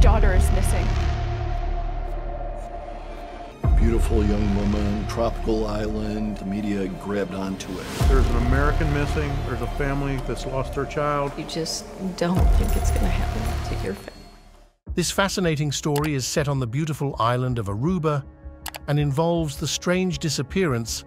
daughter is missing. Beautiful young woman, tropical island. The media grabbed onto it. There's an American missing. There's a family that's lost their child. You just don't think it's going to happen to your family. This fascinating story is set on the beautiful island of Aruba and involves the strange disappearance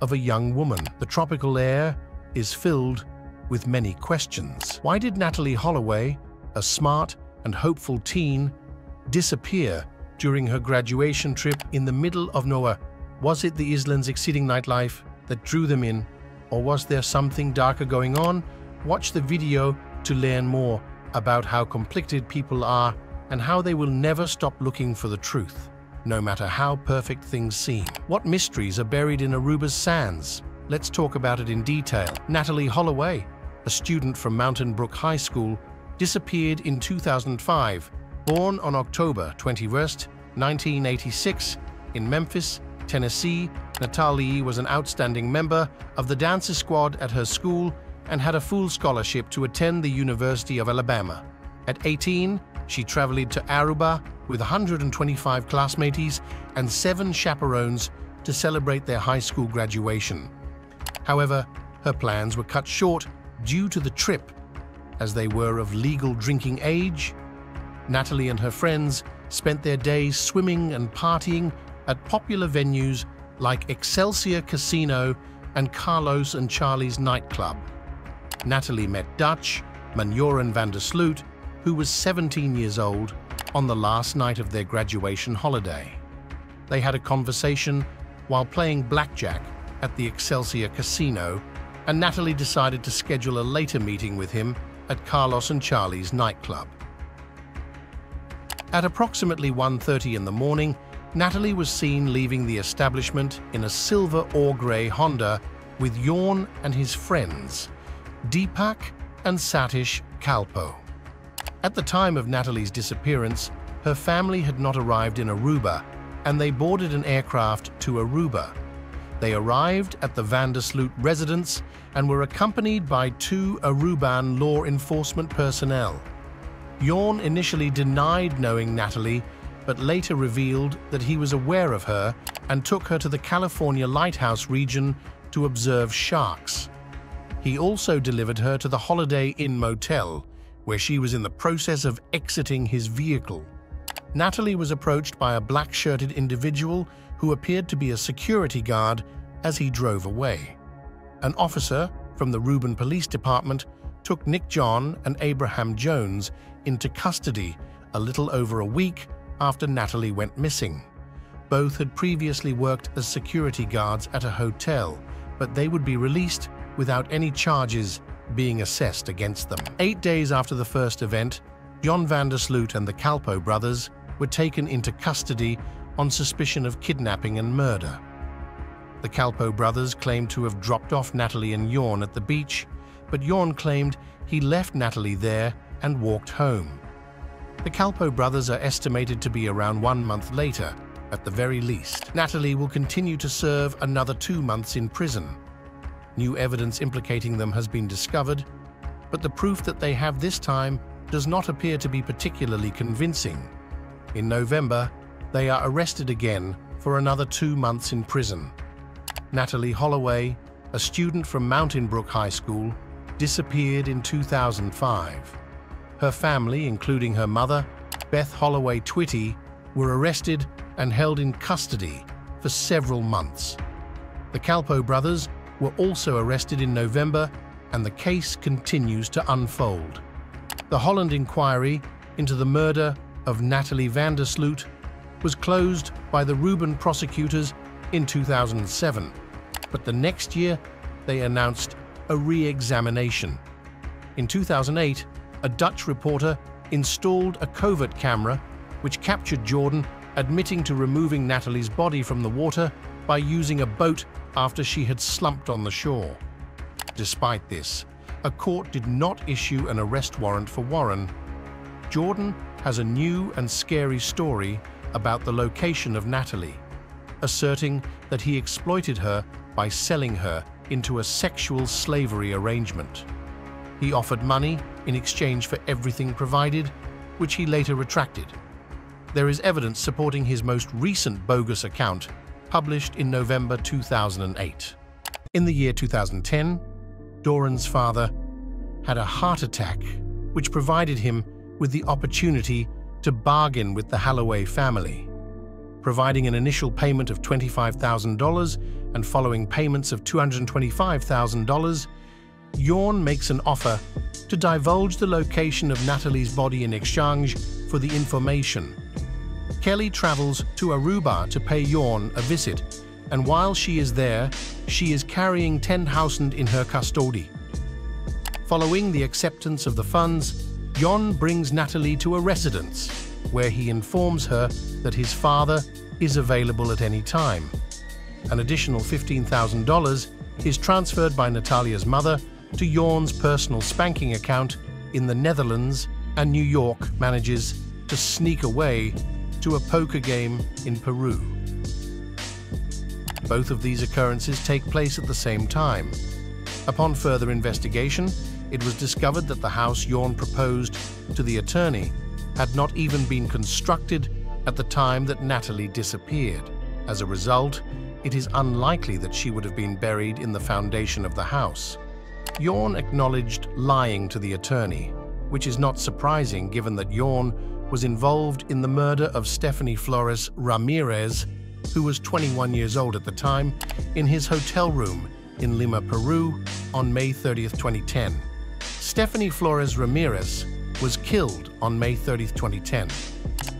of a young woman. The tropical air is filled with many questions. Why did Natalee Holloway, a smart and hopeful teen, disappear during her graduation trip in the middle of nowhere? Was it the island's exciting nightlife that drew them in, or was there something darker going on? Watch the video to learn more about how conflicted people are and how they will never stop looking for the truth, no matter how perfect things seem. What mysteries are buried in Aruba's sands? Let's talk about it in detail. Natalee Holloway, a student from Mountain Brook High School, disappeared in 2005. Born on October 21, 1986, in Memphis, Tennessee, Natalee was an outstanding member of the dancer squad at her school and had a full scholarship to attend the University of Alabama. At 18, she traveled to Aruba with 125 classmates and seven chaperones to celebrate their high school graduation. However, her plans were cut short due to the trip, as they were of legal drinking age. Natalee and her friends spent their days swimming and partying at popular venues like Excelsior Casino and Carlos and Charlie's nightclub. Natalee met Dutch, man Joran van der Sloot, who was 17 years old, on the last night of their graduation holiday. They had a conversation while playing blackjack at the Excelsior Casino, and Natalee decided to schedule a later meeting with him at Carlos and Charlie's nightclub. At approximately 1.30 in the morning, Natalee was seen leaving the establishment in a silver or grey Honda with Joran and his friends, Deepak and Satish Kalpoe. At the time of Natalee's disappearance, her family had not arrived in Aruba, and they boarded an aircraft to Aruba. They arrived at the van der Sloot residence and were accompanied by two Aruban law enforcement personnel. Joran initially denied knowing Natalee, but later revealed that he was aware of her and took her to the California Lighthouse region to observe sharks. He also delivered her to the Holiday Inn Motel, where she was in the process of exiting his vehicle. Natalee was approached by a black-shirted individual who appeared to be a security guard as he drove away. An officer from the Aruban Police Department took Nick John and Abraham Jones into custody a little over a week after Natalee went missing. Both had previously worked as security guards at a hotel, but they would be released without any charges being assessed against them. Eight days after the first event, Joran van der Sloot and the Kalpoe brothers were taken into custody on suspicion of kidnapping and murder. The Kalpoe brothers claimed to have dropped off Natalee and Joran at the beach, but Joran claimed he left Natalee there and walked home. The Kalpoe brothers are estimated to be around one month later, at the very least. Natalee will continue to serve another two months in prison, New evidence implicating them has been discovered, but the proof that they have this time does not appear to be particularly convincing. In November, they are arrested again for another two months in prison. Natalee Holloway, a student from Mountain Brook High School, disappeared in 2005. Her family, including her mother, Beth Holloway Twitty, were arrested and held in custody for several months. The Kalpoe brothers were also arrested in November and the case continues to unfold. The Holland inquiry into the murder of Natalee van der was closed by the Aruban prosecutors in 2007, but the next year they announced a re-examination. In 2008, a Dutch reporter installed a covert camera which captured Joran admitting to removing Natalee's body from the water by using a boat after she had slumped on the shore. Despite this, a court did not issue an arrest warrant for Warren. Joran has a new and scary story about the location of Natalee, asserting that he exploited her by selling her into a sexual slavery arrangement. He offered money in exchange for everything provided, which he later retracted. There is evidence supporting his most recent bogus account, published in November 2008. In the year 2010, Joran's father had a heart attack, which provided him with the opportunity to bargain with the Holloway family. Providing an initial payment of $25,000 and following payments of $225,000, Joran makes an offer to divulge the location of Natalee's body in exchange for the information. Kelly travels to Aruba to pay Joran a visit, and while she is there, she is carrying 10,000 in her custody. Following the acceptance of the funds, Jon brings Natalee to a residence, where he informs her that his father is available at any time. An additional $15,000 is transferred by Natalia's mother to Joran's personal spanking account in the Netherlands, and New York manages to sneak away to a poker game in Peru. Both of these occurrences take place at the same time. Upon further investigation, it was discovered that the house Joran proposed to the attorney had not even been constructed at the time that Natalee disappeared. As a result, it is unlikely that she would have been buried in the foundation of the house. Joran acknowledged lying to the attorney, which is not surprising given that Joran was involved in the murder of Stephanie Flores Ramirez, who was 21 years old at the time, in his hotel room in Lima, Peru on May 30, 2010. Stephanie Flores Ramirez was killed on May 30, 2010.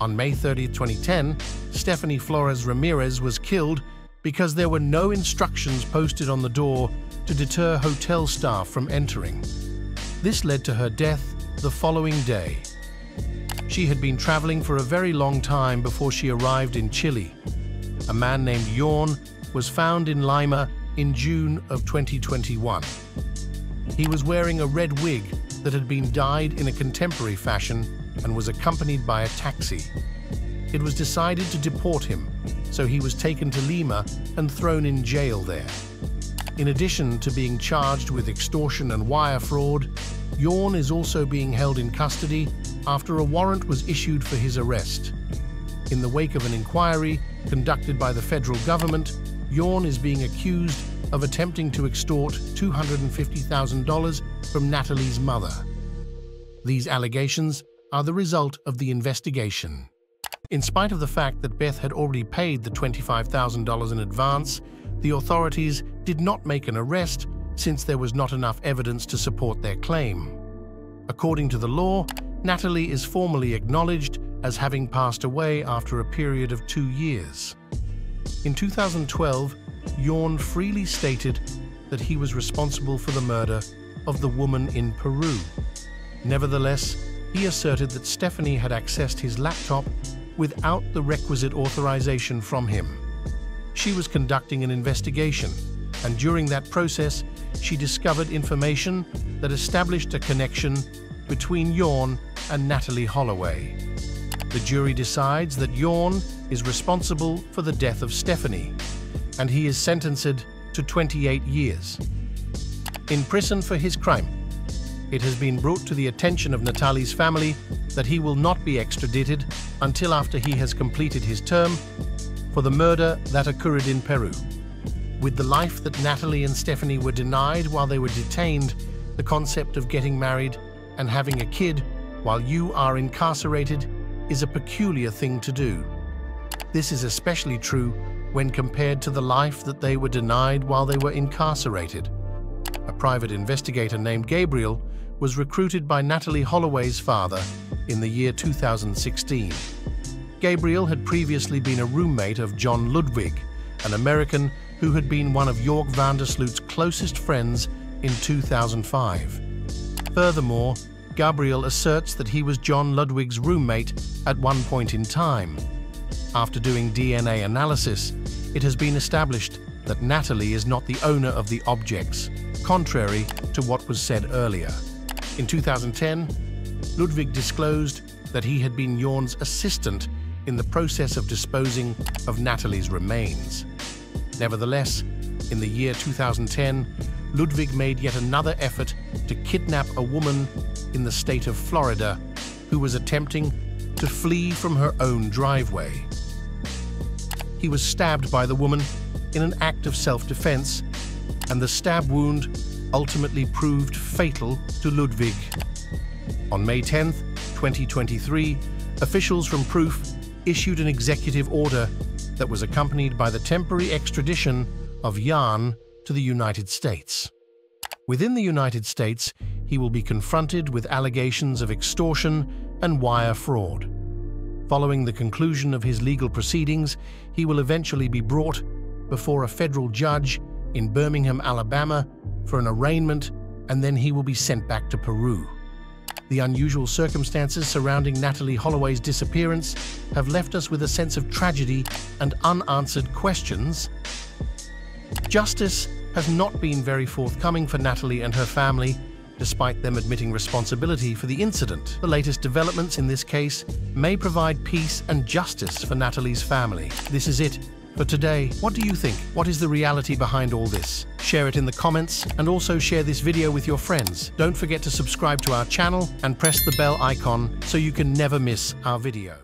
On May 30, 2010, Stephanie Flores Ramirez was killed because there were no instructions posted on the door to deter hotel staff from entering. This led to her death the following day. She had been traveling for a very long time before she arrived in Chile. A man named Joran was found in Lima in June of 2021. He was wearing a red wig that had been dyed in a contemporary fashion and was accompanied by a taxi. It was decided to deport him, so he was taken to Lima and thrown in jail there. In addition to being charged with extortion and wire fraud, Joran is also being held in custody after a warrant was issued for his arrest. In the wake of an inquiry conducted by the federal government, Joran is being accused of attempting to extort $250,000 from Natalee's mother. These allegations are the result of the investigation. In spite of the fact that Beth had already paid the $25,000 in advance, the authorities did not make an arrest since there was not enough evidence to support their claim. According to the law, Natalee is formally acknowledged as having passed away after a period of two years. In 2012, Joran freely stated that he was responsible for the murder of the woman in Peru. Nevertheless, he asserted that Stephanie had accessed his laptop without the requisite authorization from him. She was conducting an investigation, and during that process, she discovered information that established a connection between Joran and Natalee Holloway. The jury decides that Joran is responsible for the death of Stephanie, and he is sentenced to 28 years in prison for his crime. It has been brought to the attention of Natalee's family that he will not be extradited until after he has completed his term for the murder that occurred in Peru. With the life that Natalee and Stephanie were denied while they were detained, the concept of getting married and having a kid while you are incarcerated is a peculiar thing to do. This is especially true when compared to the life that they were denied while they were incarcerated. A private investigator named Gabriel was recruited by Natalee Holloway's father in the year 2016. Gabriel had previously been a roommate of John Ludwick, an American who had been one of Joran van der Sloot's closest friends in 2005. Furthermore, Gabriel asserts that he was John Ludwick's roommate at one point in time. After doing DNA analysis, it has been established that Natalee is not the owner of the objects, contrary to what was said earlier. In 2010, Ludwick disclosed that he had been Joran's assistant in the process of disposing of Natalee's remains. Nevertheless, in the year 2010, Ludwick made yet another effort to kidnap a woman in the state of Florida who was attempting to flee from her own driveway. He was stabbed by the woman in an act of self-defense, and the stab wound ultimately proved fatal to Ludwick. On May 10, 2023, officials from Proof issued an executive order that was accompanied by the temporary extradition of Jan to the United States. Within the United States, he will be confronted with allegations of extortion and wire fraud. Following the conclusion of his legal proceedings, he will eventually be brought before a federal judge in Birmingham, Alabama, for an arraignment, and then he will be sent back to Peru. The unusual circumstances surrounding Natalee Holloway's disappearance have left us with a sense of tragedy and unanswered questions. Justice has not been very forthcoming for Natalee and her family, despite them admitting responsibility for the incident. The latest developments in this case may provide peace and justice for Natalee's family. This is it for today. What do you think? What is the reality behind all this? Share it in the comments and also share this video with your friends. Don't forget to subscribe to our channel and press the bell icon so you can never miss our video.